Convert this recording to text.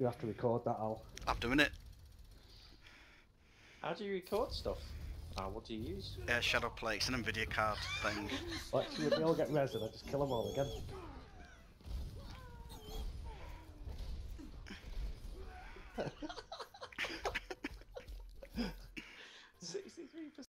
You have to record that, Al. I'm doing it. How do you record stuff? Ah, what do you use? Uh, ShadowPlay, it's an Nvidia card thing. well, actually, they all get res I just kill them all again. Sixty-three percent.